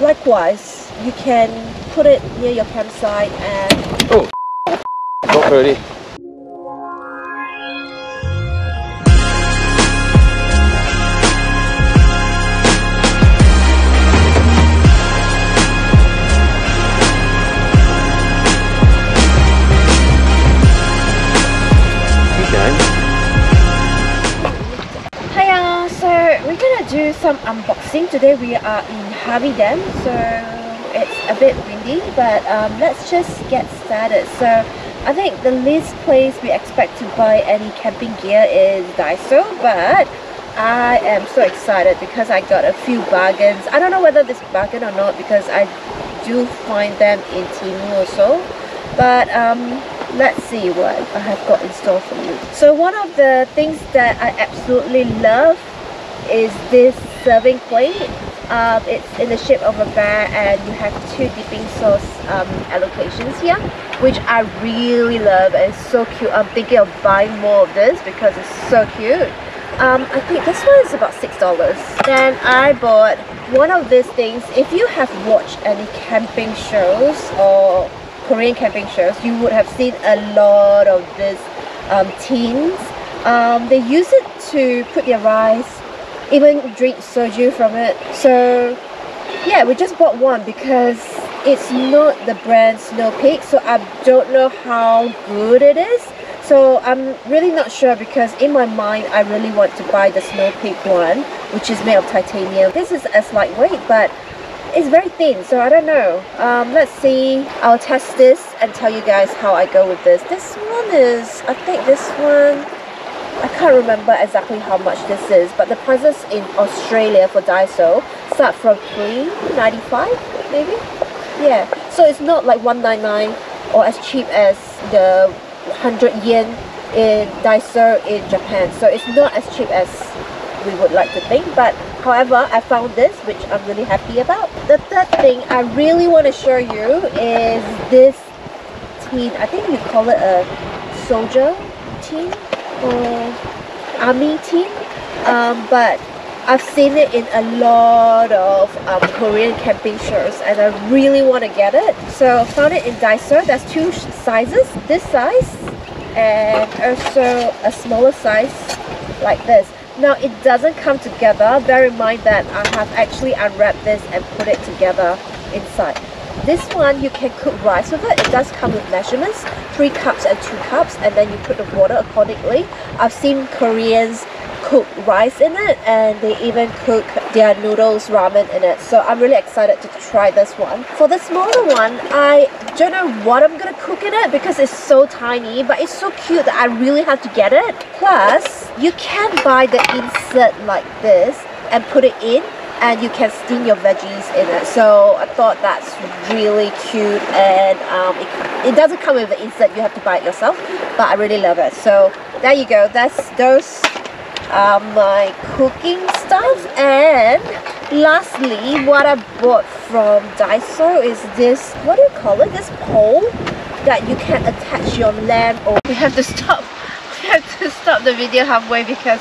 likewise, you can put it near your campsite and Oh, got already. Okay. Hiya! So we're gonna do some unboxing. Today we are in Harvey Dam, so it's a bit windy, but um, let's just get started. So I think the least place we expect to buy any camping gear is Daiso, but I am so excited because I got a few bargains. I don't know whether this bargain or not because I do find them in Temu also. But um, let's see what I have got in store for you. So one of the things that I absolutely love is this serving plate. Um, it's in the shape of a bear and you have two dipping sauce um, allocations here which I really love and so cute. I'm thinking of buying more of this because it's so cute. Um, I think this one is about $6. Then I bought one of these things. If you have watched any camping shows or Korean camping shows, you would have seen a lot of these um, tins. Um, they use it to put their rice, even drink soju from it. So yeah, we just bought one because it's not the brand Snow Peak, so I don't know how good it is. So I'm really not sure because in my mind I really want to buy the Snow Peak one, which is made of titanium. This is as lightweight, but it's very thin, so I don't know. Um, let's see. I'll test this and tell you guys how I go with this. This one is, I think this one, I can't remember exactly how much this is, but the prices in Australia for Daiso start from 3.95 maybe. Yeah, so it's not like 199 or as cheap as the 100 yen in Daiso in Japan. So it's not as cheap as we would like to think but however I found this which I'm really happy about the third thing I really want to show you is this tin I think you call it a soldier tin or army tin um, but I've seen it in a lot of um, Korean camping shirts and I really want to get it so I found it in Daiso there's two sizes this size and also a smaller size like this now it doesn't come together. Bear in mind that I have actually unwrapped this and put it together inside. This one you can cook rice with it. It does come with measurements, three cups and two cups, and then you put the water accordingly. I've seen Koreans cook rice in it and they even cook their noodles ramen in it. So I'm really excited to try this one. For the smaller one I don't know what I'm gonna cook in it because it's so tiny but it's so cute that I really have to get it. Plus you can buy the insert like this and put it in and you can steam your veggies in it. So I thought that's really cute and um, it, it doesn't come with the insert you have to buy it yourself but I really love it. So there you go. That's those uh, my cooking stuff. And lastly what I bought from Daiso is this what do you call it? This pole that you can attach your lamp or we have to stop. We have to stop the video halfway because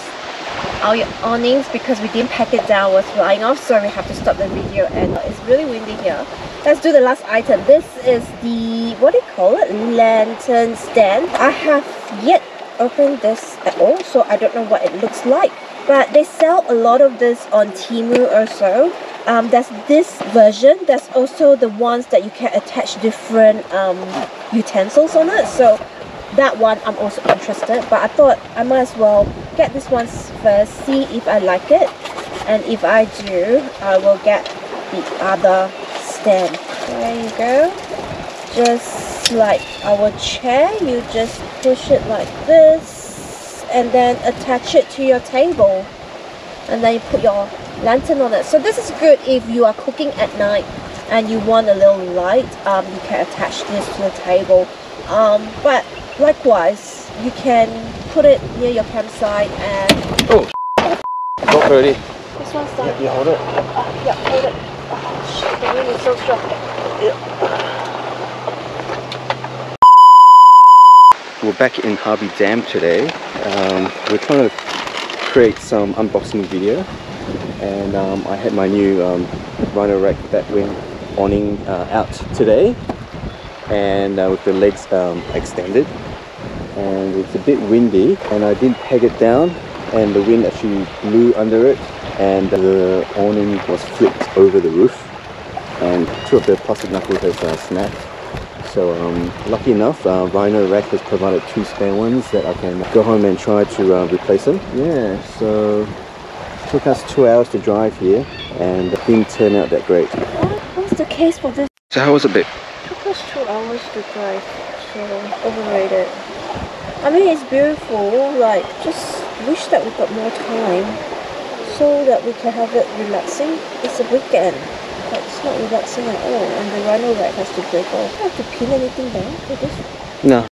our awnings because we didn't pack it down was flying off so we have to stop the video and it's really windy here. Let's do the last item. This is the what do you call it? Lantern stand. I have yet opened this at all so I don't know what it looks like. But they sell a lot of this on Temu also. Um, there's this version. There's also the ones that you can attach different um, utensils on it. So that one I'm also interested but I thought I might as well get this one first see if I like it. And if I do I will get the other stem. there you go. Just like our chair you just push it like this and then attach it to your table. And then you put your lantern on it. So this is good if you are cooking at night and you want a little light um, you can attach this to the table. Um, but likewise you can put it near your campsite and Oh, got already. this one's done You hold it. uh, yeah hold it oh, shit, the wind is so strong We're back in Harvey Dam today. Um, we're trying to create some unboxing video. and um, I had my new um, Rhino Rack Batwing awning uh, out today and uh, with the legs um, extended and it's a bit windy and I didn't peg it down and the wind actually blew under it and the awning was flipped over the roof and two of the plastic knuckles has uh, snapped so um, lucky enough uh, Rhino Rack has provided two spare ones that I can go home and try to uh, replace them yeah so took us two hours to drive here and it didn't turn out that great What, what's the case for this? so how was it babe? took us two hours to drive, so overrated. I mean, it's beautiful, like, just wish that we got more time so that we can have it relaxing. It's a weekend, but it's not relaxing at all, and the rhino rack has to break off. I have to pin anything down for this? No.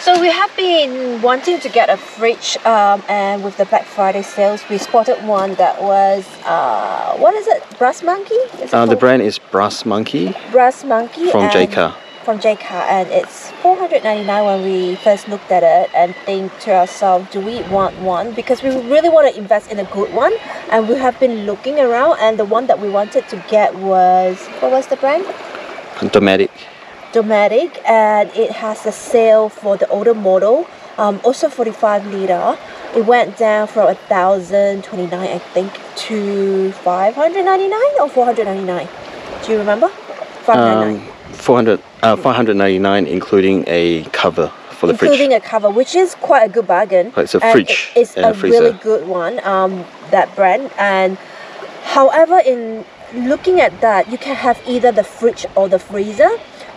So we have been wanting to get a fridge, um, and with the Black Friday sales, we spotted one that was, uh, what is it? Brass Monkey? It Uh, the brand is Brass Monkey Brass Monkey from Jaycar. from Jaycar and it's 499 when we first looked at it and think to ourselves do we want one because we really want to invest in a good one and we have been looking around and the one that we wanted to get was what was the brand Dometic. Dometic and it has a sale for the older model um, also 45 liter it went down from 1029 I think to 599 or 499 do you remember 599 Um, 400, uh, 599 including a cover for the fridge including fridge. a cover, which is quite a good bargain. It's a And fridge It's a a really good one. Um, that brand. And however, in looking at that, you can have either the fridge or the freezer.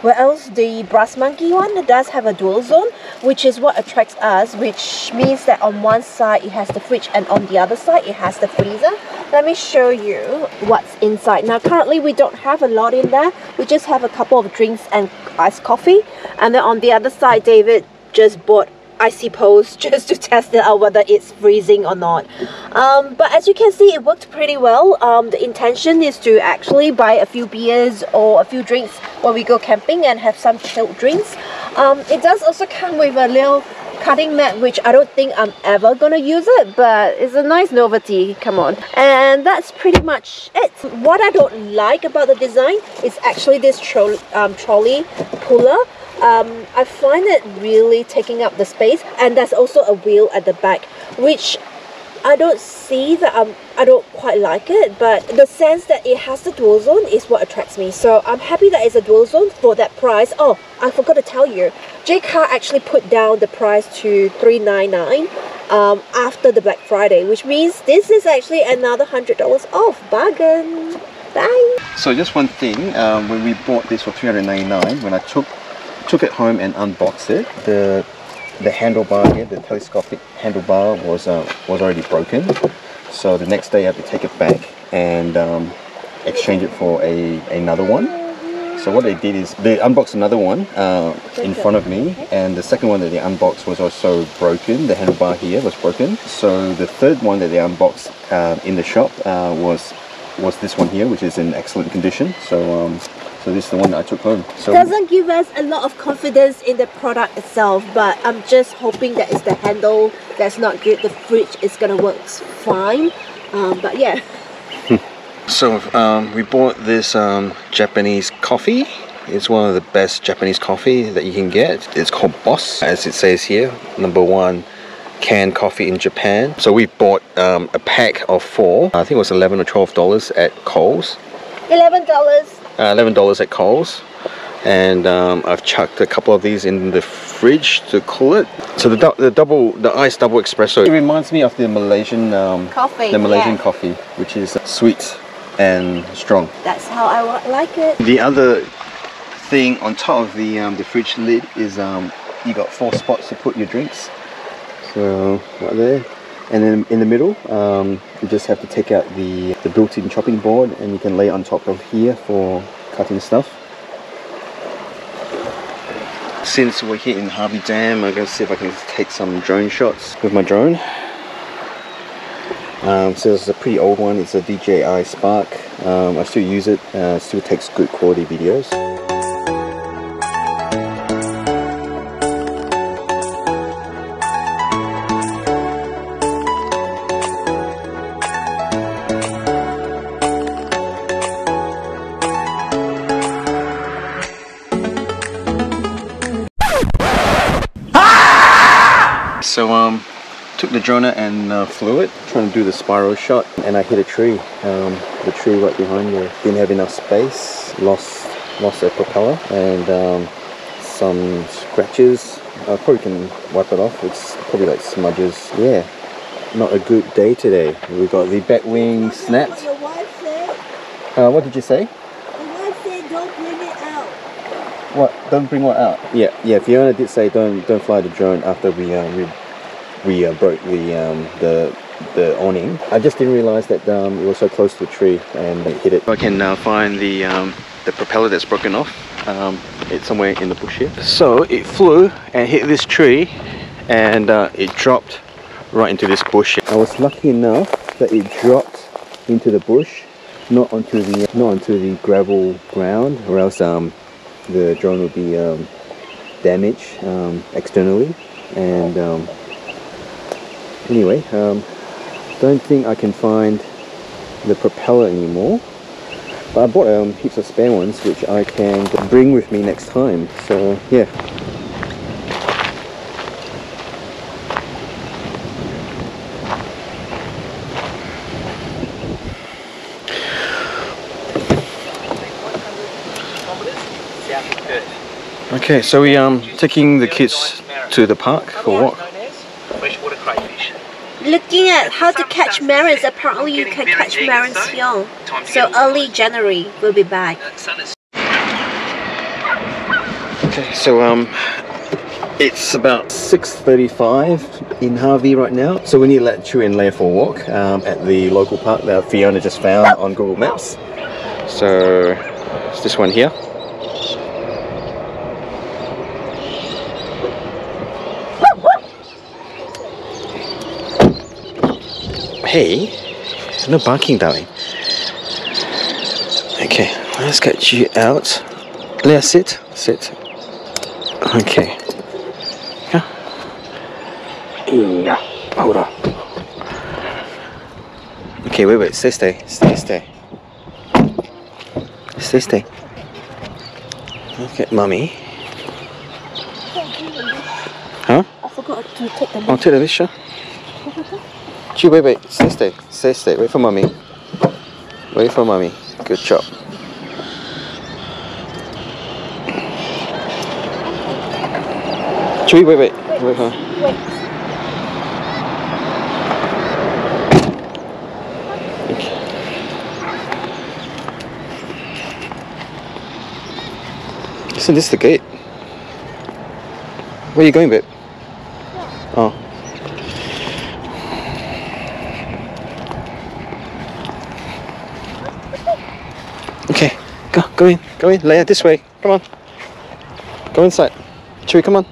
Where else the Brass Monkey one does have a dual zone, which is what attracts us, which means that on one side it has the fridge and on the other side it has the freezer. Let me show you what's inside. Now currently we don't have a lot in there. We just have a couple of drinks and iced coffee. And then on the other side David just bought icy poles just to test it out whether it's freezing or not. Um, but as you can see, it worked pretty well. Um, the intention is to actually buy a few beers or a few drinks when we go camping and have some chilled drinks. Um, it does also come with a little cutting mat which I don't think I'm ever gonna use it but it's a nice novelty come on. And that's pretty much it. What I don't like about the design is actually this tro um, trolley puller. Um, I find it really taking up the space and there's also a wheel at the back which I don't see that I'm, I don't quite like it but the sense that it has the dual zone is what attracts me. So I'm happy that it's a dual zone for that price. Oh I forgot to tell you Jaycar actually put down the price to 399 um, after the Black Friday which means this is actually another hundred dollars off. Bargain. Bye. So just one thing, um, when we bought this for 399, when I took took it home and unboxed it, the the handlebar here, the telescopic handlebar was uh, was already broken. So the next day I had to take it back and um, exchange it for a another one. So what they did is they unboxed another one uh, in front of me, and the second one that they unboxed was also broken. The handlebar here was broken. So the third one that they unboxed uh, in the shop uh, was was this one here, which is in excellent condition. So um, so this is the one that I took home. So it doesn't give us a lot of confidence in the product itself but I'm just hoping that it's the handle that's not good the fridge is gonna work fine um, but yeah So um, we bought this um, Japanese coffee. It's one of the best Japanese coffee that you can get. It's called Boss, as it says here. Number one canned coffee in Japan. So we bought um, a pack of four. I think it was 11 or 12 dollars at Coles. $11 Uh, 11 dollars at Coles. And um, I've chucked a couple of these in the fridge to cool it. So the, the double, the ice double espresso. It reminds me of the Malaysian um, Coffee, the Malaysian yeah. coffee, which is sweet and strong. that's how I like it The other thing on top of the um, the fridge lid is um, you got four spots to put your drinks. So right there, and then in the middle, um, you just have to take out the the built-in chopping board, and you can lay on top of here for cutting stuff. Since we're here in Harvey Dam, I'm gonna see if I can take some drone shots with my drone. Um, so it's a pretty old one. It's a DJI Spark. Um, I still use it. Uh, still takes good quality videos. Drone and uh, flew it, trying to do the spiral shot, and I hit a tree. Um, the tree right behind me didn't have enough space, lost lost a propeller, and um, some scratches. I probably can wipe it off. It's probably like smudges. Yeah, not a good day today. We got the Batwing snapped. Your wife said, Uh, what did you say? wife said don't bring it out. What? Don't bring what out? Yeah, yeah. Fiona did say don't don't fly the drone after we uh, we we uh, broke the um, the the awning. I just didn't realize that um, it was so close to the tree and it hit it. I can uh, find the um, the propeller that's broken off. Um, it's somewhere in the bush here. So it flew and hit this tree, and uh, it dropped right into this bush. I was lucky enough that it dropped into the bush, not onto the not onto the gravel ground, or else um, the drone would be um, damaged um, externally. And um, anyway, um, don't think I can find the propeller anymore. But I bought um, heaps of spare ones which I can bring with me next time. So yeah. Okay, so we um taking the kids to the park. Freshwater crayfish. Looking at how to catch marrons, apparently you can catch marrons young. So early January we'll be back. Okay, so um, it's about 6:35 in Harvey right now. So we need to let Chewie and Leia for a walk um, at the local park that Fiona just found on Google Maps. So it's this one here. Hey, no barking, darling. Okay, let's get you out. Leia, sit, sit. Okay. Yeah. Yeah. Hold on. Okay, wait, wait. Stay, stay, stay, stay. Stay, stay. Okay, mummy. Huh? I forgot to take the oh, I'll take the leash. Gee, wait, wait. Stay, stay, stay, stay. Wait for mummy. Wait for mummy. Good job. Chewie, wait, wait. Wait, Wait. Isn't this the gate? Where are you going, babe? Oh. Okay, go, in, go in. Leia, this way. Come on. Go inside. Chewie, come on.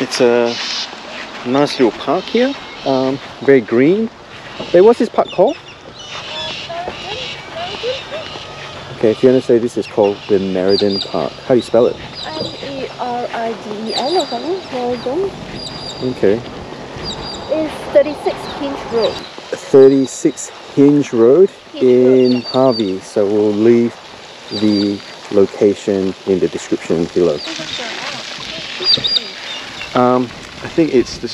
It's a nice little park here. Um, very green. Wait, what's this park called? Okay, if you want to say this is called the Meriden Park. How do you spell it? M-E-R-I-D-E-N or something. Meriden. Okay. It's 36 Hinge Road. 36 Hinge Road Hinge in Harvey. So we'll leave the location in the description below. Um, I think it's the,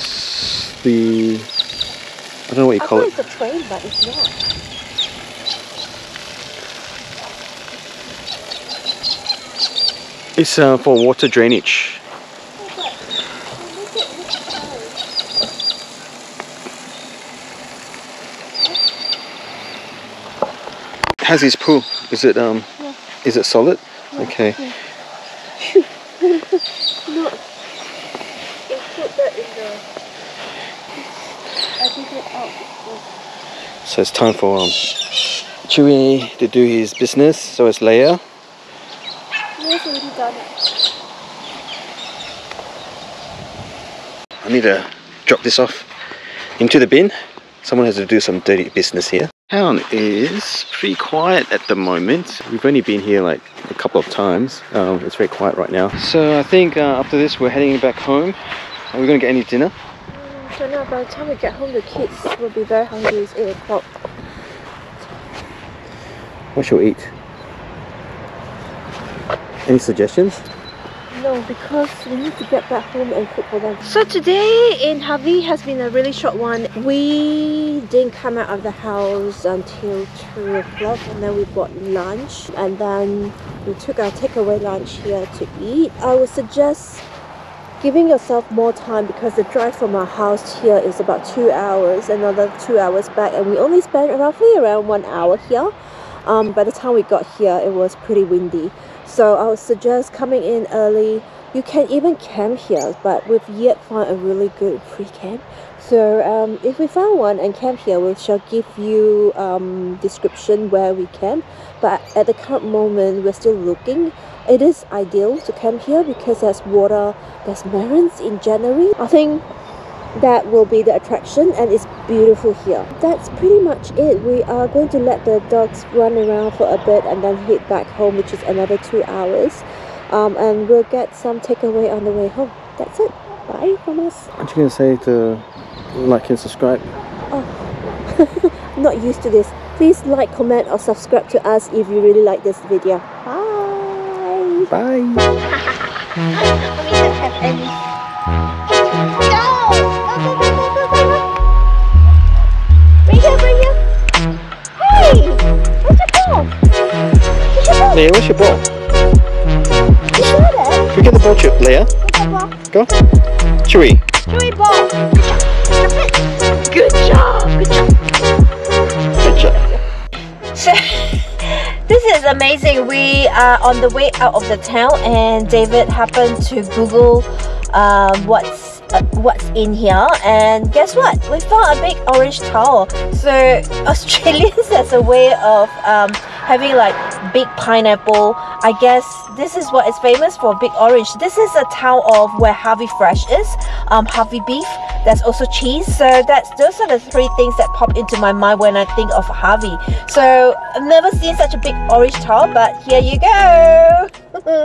the I don't know what you I call it. it's a train, but it's not. It's uh, for water drainage. How's his pool? Is it um, is it solid? Okay. No. They put that in the. I think it. So it's time for um, Chewie to do his business. So it's Leia. No, it's already done it. I need to drop this off into the bin. Someone has to do some dirty business here. Town is pretty quiet at the moment. We've only been here like a couple of times. Um, it's very quiet right now. So I think uh, after this we're heading back home. Are we going to get any dinner? I don't know, by the time we get home the kids will be very hungry, it's 8 o'clock. What shall we eat? Any suggestions? No, because we need to get back home and cook for them. So today in Harvey has been a really short one. We didn't come out of the house until 2 o'clock and then we bought lunch and then we took our takeaway lunch here to eat. I would suggest giving yourself more time because the drive from our house here is about 2 hours, another 2 hours back and we only spent roughly around 1 hour here. Um, by the time we got here it was pretty windy. So I would suggest coming in early. You can even camp here, but we've yet found a really good pre-camp. So um, if we found one and camp here, we shall give you um, description where we camp. But at the current moment, we're still looking. It is ideal to camp here because there's water, there's marrons in January. I think that will be the attraction and it's beautiful here. That's pretty much it. We are going to let the dogs run around for a bit and then head back home which is another two hours. Um, and we'll get some takeaway on the way home. That's it. Bye from us. Aren't you going to say to like and subscribe? I'm not used to this. Please like, comment or subscribe to us if you really like this video. Bye! Bye! Leia, where's your ball? You sure that? Can we get the ball chip, Leia? Ball? Go. Chewie. Chewie ball. Good job. Good job. Good job. So, this is amazing. We are on the way out of the town, and David happened to Google um, what's what's in here, and guess what? We found a big orange tower. So Australians has a way of um, having like big pineapple. I guess this is what is famous for big orange. This is a town of where Harvey Fresh is, um, Harvey beef. There's also cheese. So that's those are the three things that pop into my mind when I think of Harvey. So I've never seen such a big orange tower, but here you go.